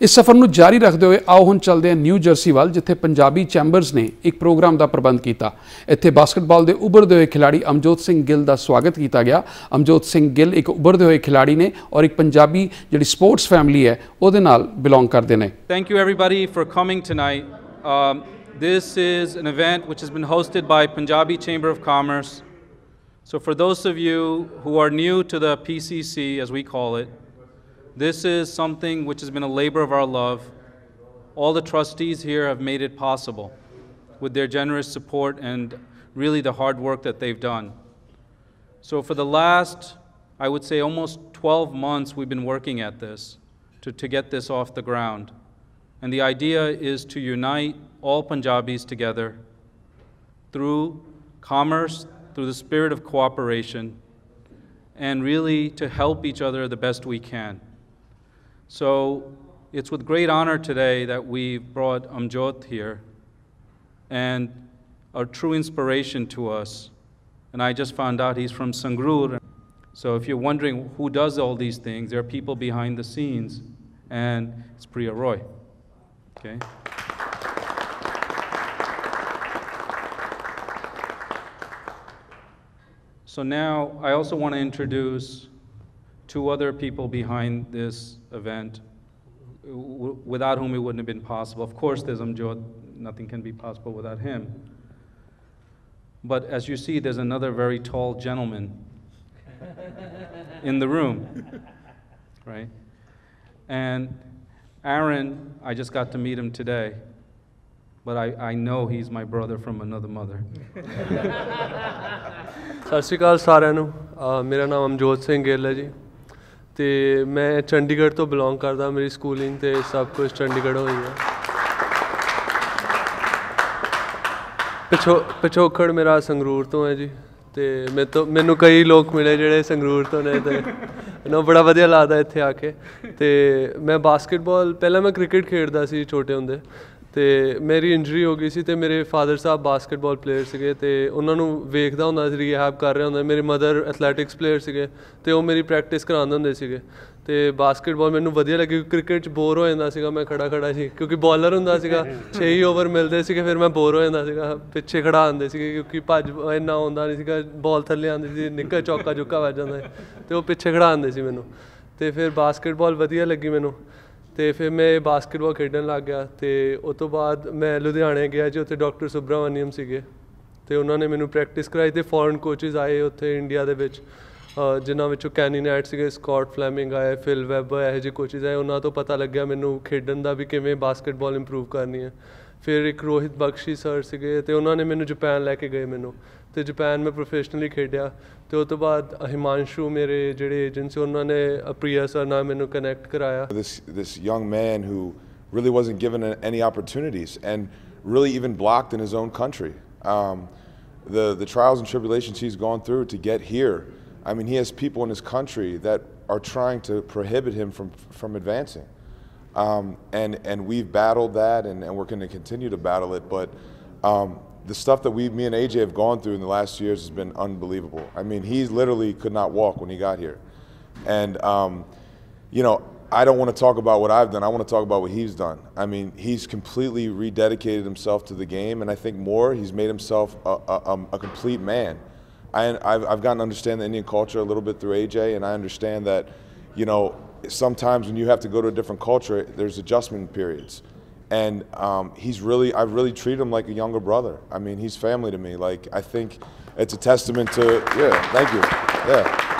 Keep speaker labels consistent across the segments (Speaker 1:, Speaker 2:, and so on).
Speaker 1: ਇਸ ਸਫ਼ਰ ਨੂੰ ਜਾਰੀ ਰੱਖਦੇ ਹੋਏ ਆਓ ਹੁਣ ਚੱਲਦੇ ਹਾਂ ਨਿਊ ਜਰਸੀ ਵੱਲ ਜਿੱਥੇ ਪੰਜਾਬੀ ਚੈਂਬਰਸ ਨੇ ਇੱਕ ਪ੍ਰੋਗਰਾਮ ਦਾ ਪ੍ਰਬੰਧ ਕੀਤਾ ਇੱਥੇ ਬਾਸਕਟਬਾਲ ਦੇ ਉੱਭਰਦੇ ਹੋਏ ਖਿਡਾਰੀ ਅਮਜੋਤ ਸਿੰਘ ਗਿੱਲ ਦਾ ਸਵਾਗਤ ਕੀਤਾ ਗਿਆ ਅਮਜੋਤ ਸਿੰਘ ਗਿੱਲ ਇੱਕ ਉੱਭਰਦੇ ਹੋਏ ਖਿਡਾਰੀ ਨੇ ਔਰ ਇੱਕ ਪੰਜਾਬੀ ਜਿਹੜੀ ਸਪੋਰਟਸ ਫੈਮਿਲੀ ਹੈ ਉਹਦੇ ਨਾਲ ਬਿਲੋਂਗ ਕਰਦੇ ਨੇ
Speaker 2: thank you, everybody, for coming tonight. Um, this is an event which has been hosted by Punjabi Chamber of Commerce. So, for those of you who are new to the PCC, as we call it, this is something which has been a labor of our love. All the trustees here have made it possible with their generous support and really the hard work that they've done. So, for the last, I would say, almost 12 months, we've been working at this to, to get this off the ground. And the idea is to unite all Punjabis together through commerce, through the spirit of cooperation, and really to help each other the best we can. So it's with great honor today that we've brought Amjot here and a true inspiration to us. And I just found out he's from Sangrur. So if you're wondering who does all these things, there are people behind the scenes, and it's Priya Roy. Okay? So now I also want to introduce two other people behind this event w- without whom it wouldn't have been possible. Of course, there's Amjot, nothing can be possible without him. But as you see, there's another very tall gentleman in the room, right? And Aaron, I just got to meet him today, but I, I know he's my brother from another mother.
Speaker 3: ਸਤਿ ਸ਼੍ਰੀ ਅਕਾਲ ਸਾਰਿਆਂ ਨੂੰ ਅਹ ਮੇਰਾ ਨਾਮ ਅਮਜੋਤ ਸਿੰਘ ਗਿੱਲ ਹੈ ਜੀ ਤੇ ਮੈਂ ਚੰਡੀਗੜ੍ਹ ਤੋਂ ਬਿਲੋਂਗ ਕਰਦਾ, ਮੇਰੀ ਸਕੂਲਿੰਗ ਤੇ ਸਭ ਕੁਝ ਚੰਡੀਗੜ੍ਹ ਹੋਈ ਹੈ ਪਿਛੋ, ਪਿਛੋਕੜ ਮੇਰਾ ਸੰਗਰੂਰ ਤੋਂ ਹੈ ਜੀ, ਤੇ ਮੈਂ ਤੋਂ ਮੈਨੂੰ ਕਈ ਲੋਕ ਮਿਲੇ ਜਿਹੜੇ ਸੰਗਰੂਰ ਤੋਂ ਨੇ ਤੇ ਮੈਨੂੰ ਬੜਾ ਵਧੀਆ ਲੱਗਦਾ ਇੱਥੇ ਆ ਕੇ। ਤੇ ਮੈਂ ਬਾਸਕਟਬਾਲ ਪਹਿਲਾਂ ਮੈਂ ਕ੍ਰਿਕਟ ਖੇਡਦਾ ਸੀ ਛੋਟੇ ਹੁੰਦੇ ਤੇ ਮੇਰੀ ਇੰਜਰੀ ਹੋ ਗਈ ਸੀ ਤੇ ਮੇਰੇ ਫਾਦਰ ਸਾਹਿਬ ਬਾਸਕਟਬਾਲ ਪਲੇਅਰ ਸੀਗੇ ਤੇ ਉਹਨਾਂ ਨੂੰ ਵੇਖਦਾ ਹੁੰਦਾ ਸੀ ਰੀਹੈਬ ਕਰ ਰਿਹਾ ਹੁੰਦਾ ਮੇਰੇ ਮਦਰ ਐਥਲੈਟਿਕਸ ਪਲੇਅਰ ਸੀਗੇ ਤੇ ਉਹ ਮੇਰੀ ਪ੍ਰੈਕਟਿਸ ਕਰਾਉਂਦੇ ਹੁੰਦੇ ਸੀਗੇ। ਤੇ ਬਾਸਕਟਬਾਲ ਮੈਨੂੰ ਵਧੀਆ ਲੱਗੀ ਕ੍ਰਿਕਟ 'ਚ ਬੋਰ ਹੋ ਜਾਂਦਾ ਸੀਗਾ, ਮੈਂ ਖੜਾ ਖੜਾ ਸੀ ਕਿਉਂਕਿ ਬਾਲਰ ਹੁੰਦਾ ਸੀਗਾ 6 ਹੀ ਓਵਰ ਮਿਲਦੇ ਸੀਗੇ, ਫਿਰ ਮੈਂ ਬੋਰ ਹੋ ਜਾਂਦਾ ਸੀਗਾ, ਪਿੱਛੇ ਖੜਾ ਆਉਂਦੇ ਸੀਗੇ ਕਿਉਂਕਿ ਭੱਜ ਇੰਨਾ ਆਉਂਦਾ ਨਹੀਂ ਸੀਗਾ ਬਾਲ ਥੱਲੇ ਆਉਂਦੀ ਸੀ, ਨਿੱਕਾ ਚੌਕਾ ਚੁੱਕਾ ਵੱਜ ਜਾਂਦਾ ਸੀ ਤੇ ਉਹ ਪਿੱਛੇ ਖੜਾ ਆਉਂਦੇ ਸੀ ਮੈਨੂੰ। ਤੇ ਫਿਰ ਬਾਸਕਟਬਾਲ ਵਧੀਆ ਲੱਗੀ ਮੈਨੂੰ। ਤੇ ਫਿਰ ਮੈਂ ਬਾਸਕਟਬਾਲ ਖੇਡਣ ਲੱਗ ਗਿਆ ਤੇ ਉਸ ਤੋਂ ਬਾਅਦ ਮੈਂ ਲੁਧਿਆਣੇ ਗਿਆ ਜੀ, ਉੱਥੇ ਡਾਕਟਰ ਸੁਬਰਾਮਨੀਅਮ ਸੀਗੇ। ਤੇ ਉਹਨਾਂ ਨੇ ਮੈਨੂੰ ਪ੍ਰੈਕਟਿਸ ਕਰਾਈ ਤੇ ਫੋਰਨ ਕੋਚਸ ਆਏ ਉੱਥੇ ਇੰਡੀਆ ਦੇ ਵਿੱਚ। ਜਿਨ੍ਹਾਂ ਵਿੱਚੋਂ ਕੈਨੀ ਨੈਟ ਸੀਗੇ ਸਕਾਟ ਫਲੈਮਿੰਗ ਆਏ ਫਿਲ ਵੈਬ ਇਹੋ ਜਿਹੇ ਕੋਚਸ ਆਏ। ਉਹਨਾਂ ਤੋਂ ਪਤਾ ਲੱਗਿਆ ਮੈਨੂੰ ਖੇਡਣ ਦਾ ਵੀ ਕਿਵੇਂ ਬਾਸਕਟਬਾਲ ਇੰਪਰੂਵ ਕਰਨੀ ਹੈ। ਫਿਰ ਇੱਕ ਰੋਹਿਤ ਬਖਸ਼ੀ ਸਰ ਸੀਗੇ ਤੇ ਉਹਨਾਂ ਨੇ ਮੈਨੂੰ ਜਾਪਾਨ ਲੈ ਕੇ ਗਏ ਮੈਨੂੰ। ਤੇ ਜਾਪਾਨ ਮੈਂ ਪ੍ਰੋਫੈਸ਼ਨਲੀ ਖੇਡਿਆ ਤੇ ਉਸ ਤੋਂ ਬਾਅਦ ਹਿਮਾਂਸ਼ੂ ਮੇਰੇ ਜਿਹੜੇ ਏਜੰਟ ਸੀ ਉਹਨਾਂ ਨੇ ਪ੍ਰਿਆ ਸਰ ਨਾਲ ਮੈਨੂੰ ਕਨੈਕਟ ਕਰਾਇਆ
Speaker 4: this this young man who really wasn't given a- any opportunities and really even blocked in his own country. Um, the the trials and tribulations he's gone through to get here. I mean, he has people in his country that are trying to prohibit him from from advancing. Um, and and we've battled that, and, and we're going to continue to battle it. But um, the stuff that we, me and AJ, have gone through in the last years has been unbelievable. I mean, he literally could not walk when he got here, and um, you know, I don't want to talk about what I've done. I want to talk about what he's done. I mean, he's completely rededicated himself to the game, and I think more, he's made himself a, a, a complete man. I, I've, I've gotten to understand the Indian culture a little bit through AJ, and I understand that, you know, sometimes when you have to go to a different culture, there's adjustment periods. And um, he's really, I've really treat him like a younger brother. I mean, he's family to me. Like, I think it's a testament to, yeah, thank you. Yeah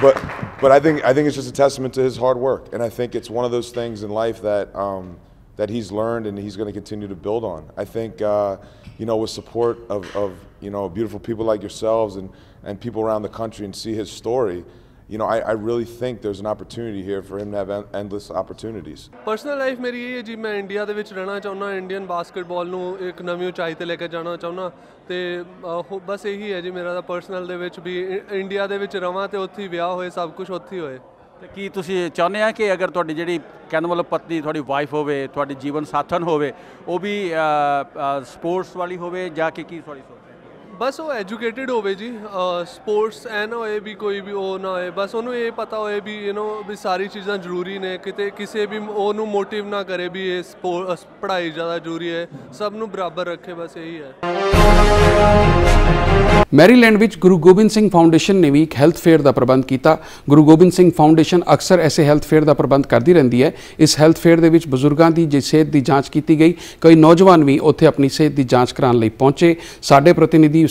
Speaker 4: but but I think I think it's just a testament to his hard work, and I think it's one of those things in life that um, that he's learned and he's going to continue to build on. I think uh, you know with support of, of you know beautiful people like yourselves and and people around the country and see his story. You know, I, I really think there's an opportunity here for him to have en- endless opportunities.
Speaker 3: Personal life ਮੇਰੀ ਇਹ ਹੈ ਜੀ ਮੈਂ India ਦੇ ਵਿੱਚ ਰਹਿਣਾ ਚਾਹੁੰਦਾ Indian basketball ਨੂੰ ਇੱਕ ਨਵੀਂ ਉਚਾਈ ਤੇ ਲੈ ਕੇ ਜਾਣਾ ਚਾਹੁੰਦਾ ਤੇ ਬਸ ਇਹੀ ਹੈ ਜੀ ਮੇਰਾ ਤਾਂ ਪਰਸਨਲ ਦੇ ਵਿੱਚ ਵੀ ਇੰਡੀਆ ਦੇ ਵਿੱਚ ਰਵਾਂ ਤੇ ਉੱਥੇ ਹੀ ਵਿਆਹ ਹੋਏ ਸਭ ਕੁਝ ਉੱਥੇ ਹੀ ਹੋਏ
Speaker 5: ਤੇ ਕੀ ਤੁਸੀਂ ਚਾਹੁੰਦੇ ਆ ਕਿ ਅਗਰ ਤੁਹਾਡੀ ਜਿਹੜੀ ਕਹਿਣ ਦਾ ਮਤਲਬ ਪਤਨੀ ਤੁਹਾਡੀ ਵਾਈਫ ਹੋਵੇ ਤੁਹਾਡੀ ਜੀਵਨ ਸਾਥਣ ਹੋਵੇ ਉਹ ਵੀ ਸਪੋਰਟਸ ਵਾਲੀ ਹੋਵੇ ਜਾਂ ਕਿ ਕੀ ਤੁਹਾਡੀ ਸੋਚ
Speaker 3: ਬਸ ਉਹ ਐਜੂਕੇਟਿਡ ਹੋਵੇ ਜੀ ਸਪੋਰਟਸ ਐ ਨਾ ਹੋਏ ਵੀ ਕੋਈ ਵੀ ਉਹ ਨਾ ਹੋਏ, ਬਸ ਉਹਨੂੰ ਇਹ ਪਤਾ ਹੋਏ ਵੀ ਯੂ نو ਵੀ ਸਾਰੀ ਚੀਜ਼ਾਂ ਜ਼ਰੂਰੀ ਨੇ, ਕਿਤੇ ਕਿਸੇ ਵੀ ਉਹਨੂੰ ਮੋਟਿਵ ਨਾ ਕਰੇ ਵੀ ਇਹ ਪੜ੍ਹਾਈ ਜ਼ਿਆਦਾ ਜ਼ਰੂਰੀ ਹੈ, ਸਭ ਨੂੰ ਬਰਾਬਰ ਰੱਖੇ, ਬਸ ਇਹੀ ਹੈ।
Speaker 1: ਮੈਰੀਲੈਂਡ ਵਿੱਚ ਗੁਰੂ ਗੋਬਿੰਦ ਸਿੰਘ ਫਾਊਂਡੇਸ਼ਨ ਨੇ ਵੀ ਇੱਕ ਹੈਲਥ ਫੇਅਰ ਦਾ ਪ੍ਰਬੰਧ ਕੀਤਾ। ਗੁਰੂ ਗੋਬਿੰਦ ਸਿੰਘ ਫਾਊਂਡੇਸ਼ਨ ਅਕਸਰ ਐਸੇ ਹੈਲਥ ਫੇਅਰ ਦਾ ਪ੍ਰਬੰਧ ਕਰਦੀ ਰਹਿੰਦੀ ਹੈ। ਇਸ ਹੈਲਥ ਫੇਅਰ ਦੇ ਵਿੱਚ ਬਜ਼ੁਰਗਾਂ ਦੀ ਜੇ ਸਿਹਤ ਦੀ ਜਾਂਚ ਕੀਤੀ ਗਈ। ਕਈ ਨੌਜਵਾਨ ਵੀ ਉੱਥੇ ਆਪਣੀ ਸਿਹਤ ਦੀ ਜਾਂਚ ਕਰਾਉਣ ਲਈ ਪਹੁੰਚੇ। ਸਾਡੇ ਪ੍ਰਤੀਨਿਧੀ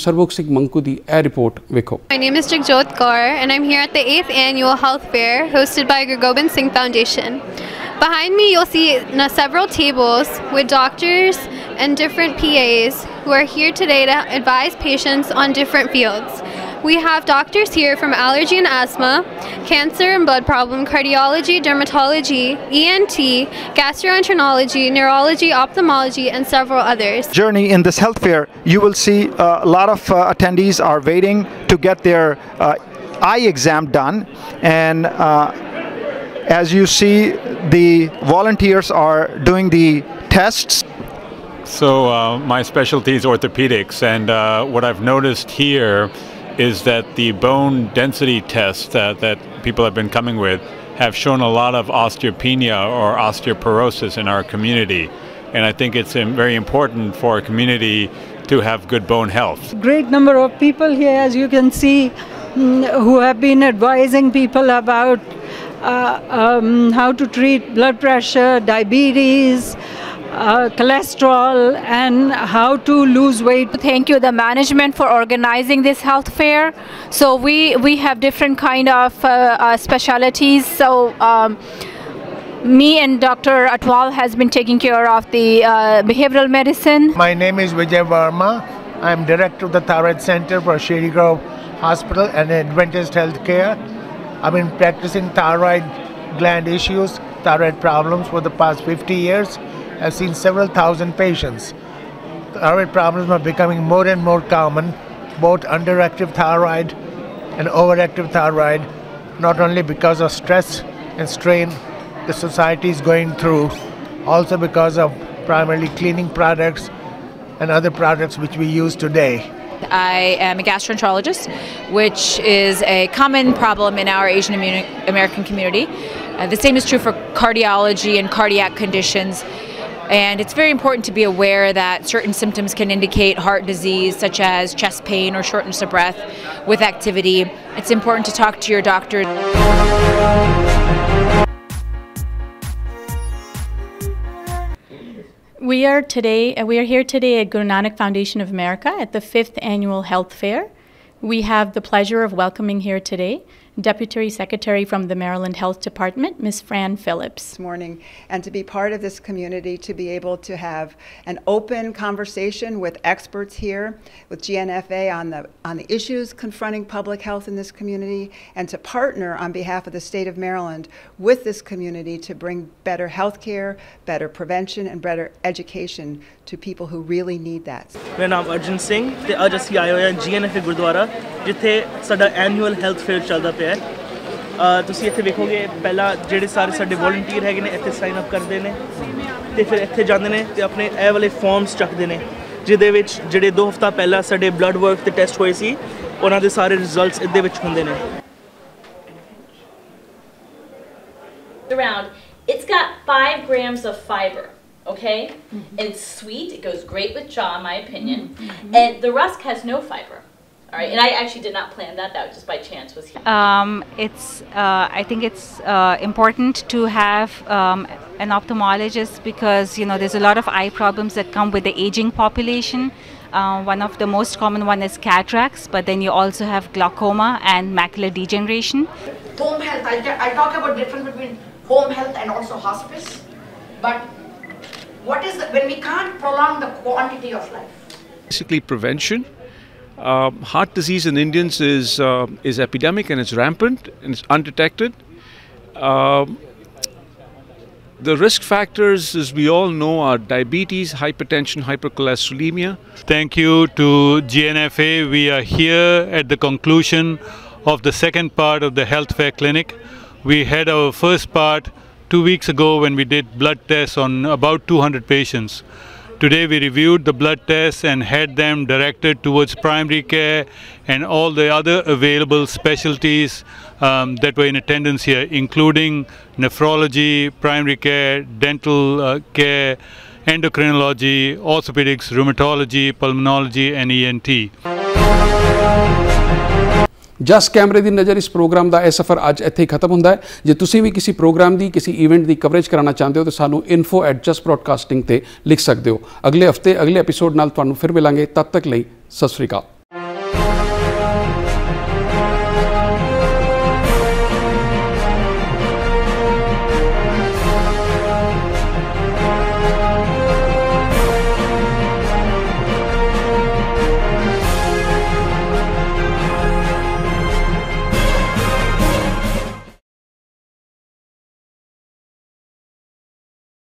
Speaker 6: My name is Jagjot Kaur and I'm here at the 8th Annual Health Fair hosted by Guru Gobind Singh Foundation. Behind me you'll see several tables with doctors and different PAs who are here today to advise patients on different fields. We have doctors here from allergy and asthma, cancer and blood problem, cardiology, dermatology, ENT, gastroenterology, neurology, ophthalmology, and several others.
Speaker 7: journey in this health fair, you will see uh, a lot of uh, attendees are waiting to get their uh, eye exam done. And uh, as you see, the volunteers are doing the tests.
Speaker 8: So uh, my specialty is orthopedics, and uh, what I've noticed here is that the bone density tests that, that people have been coming with have shown a lot of osteopenia or osteoporosis in our community. And I think it's um, very important for a community to have good bone health.
Speaker 9: great number of people here, as you can see, mm, who have been advising people about uh, um, how to treat blood pressure, diabetes, uh, cholesterol, and how to lose weight.
Speaker 10: thank you the management for organizing this health fair so we we have different kind of uh, uh, specialities so um, me and dr atwal has been taking care of the uh, behavioral medicine
Speaker 11: My name is Vijay Verma. I'm director of the Thyroid Center for Shady Grove Hospital and Adventist Healthcare. I've been practicing thyroid gland issues, thyroid problems for the past 50 years. I've seen several thousand patients. Thyroid problems are becoming more and more common, both underactive thyroid and overactive thyroid, not only because of stress and strain the society is going through, also because of primarily cleaning products and other products which we use today.
Speaker 12: I am a gastroenterologist, which is a common problem in our Asian American community. Uh, the same is true for cardiology and cardiac conditions. And it's very important to be aware that certain symptoms can indicate heart disease, such as chest pain or shortness of breath with activity. It's important to talk to your doctor.
Speaker 13: We are today. uh, We are here today at Guru Nanak Foundation of America at the fifth annual health fair. We have the pleasure of welcoming here today Deputy Secretary from the Maryland Health Department, Ms. Fran Phillips.
Speaker 14: this morning and to be part of this community, to be able to have an open conversation with experts here, with GNFA on the, on the issues confronting public health in this community, and to partner on behalf of the state of Maryland with this community to bring better health care, better prevention, and better education to people who really need that.
Speaker 15: ਮੇਰਾ ਨਾਮ ਅਰਜਨ ਸਿੰਘ ਤੇ ਅੱਜ ਅਸੀਂ ਆਏ ਹੋਏ ਹਾਂ ਜੀਐਨਐਫ ਗੁਰਦੁਆਰਾ ਜਿੱਥੇ ਸਾਡਾ ਐਨੂਅਲ ਹੈਲਥ ਫੇਅਰ ਚੱਲਦਾ ਪਿਆ ਹੈ ਅ, ਤੁਸੀਂ ਇੱਥੇ ਵੇਖੋਗੇ ਪਹਿਲਾਂ ਜਿਹੜੇ ਸਾਰੇ ਸਾਡੇ ਵੋਲੰਟੀਅਰ ਹੈਗੇ ਨੇ ਇੱਥੇ ਸਾਈਨ ਅਪ ਕਰਦੇ ਨੇ ਤੇ ਫਿਰ ਇੱਥੇ ਜਾਂਦੇ ਨੇ ਤੇ ਆਪਣੇ ਇਹ ਵਾਲੇ ਫਾਰਮਸ ਚੱਕਦੇ ਨੇ ਜਿਹਦੇ ਵਿੱਚ ਜਿਹੜੇ 2 ਹਫ਼ਤਾ ਪਹਿਲਾਂ ਸਾਡੇ ਬਲੱਡ ਵਰਕ ਤੇ ਟੈਸਟ ਹੋਏ ਸੀ ਉਹਨਾਂ ਦੇ ਸਾਰੇ ਰਿਜ਼ਲਟਸ ਇਹਦੇ ਵਿੱਚ ਹੁੰਦੇ ਨੇ
Speaker 16: around. It's got five grams of fiber. Okay, it's sweet. It goes great with jaw, in my opinion. And the rusk has no fiber. All right, and I actually did not plan that. That just by chance was here.
Speaker 17: Um, it's, uh, I think it's uh, important to have um, an ophthalmologist because you know there's a lot of eye problems that come with the aging population. Uh, one of the most common one is cataracts, but then you also have glaucoma and macular degeneration.
Speaker 18: home health. I, I talk about difference between home health and also hospice. But what is the, when we can't prolong the quantity of life?
Speaker 19: basically prevention. Um, heart disease in Indians is uh, is epidemic and it's rampant and it's undetected. Um, the risk factors, as we all know, are diabetes, hypertension, hypercholesterolemia.
Speaker 8: Thank you to GNFA. We are here at the conclusion of the second part of the health fair clinic. We had our first part two weeks ago when we did blood tests on about 200 patients.
Speaker 17: Today we reviewed the blood tests and had them directed towards primary care and all the other available specialties um, that were in attendance here, including nephrology, primary care, dental uh, care, endocrinology, orthopedics, rheumatology, pulmonology, and ENT.
Speaker 1: ਜਸ ਕੈਮਰੇ ਦੀ ਨਜ਼ਰ ਇਸ programme ਦਾ ਇਹ ਸਫ਼ਰ ਅੱਜ ਇੱਥੇ ਹੀ ਖਤਮ ਹੁੰਦਾ ਹੈ। ਜੇ ਤੁਸੀਂ ਵੀ ਕਿਸੇ ਪ੍ਰੋਗਰਾਮ ਦੀ, ਕਿਸੇ ਇਵੈਂਟ ਦੀ ਕਵਰੇਜ ਕਰਾਉਣਾ ਚਾਹੁੰਦੇ ਹੋ, ਤਾਂ ਸਾਨੂੰ info@justbroadcasting ਤੇ ਲਿਖ ਸਕਦੇ ਹੋ। ਅਗਲੇ ਹਫ਼ਤੇ ਅਗਲੇ ਐਪੀਸੋਡ ਨਾਲ ਤੁਹਾਨੂੰ ਫਿਰ ਮਿਲਾਂਗੇ। ਤਦ ਤੱਕ ਲਈ ਸਤਿ ਸ੍ਰੀ ਅਕਾਲ।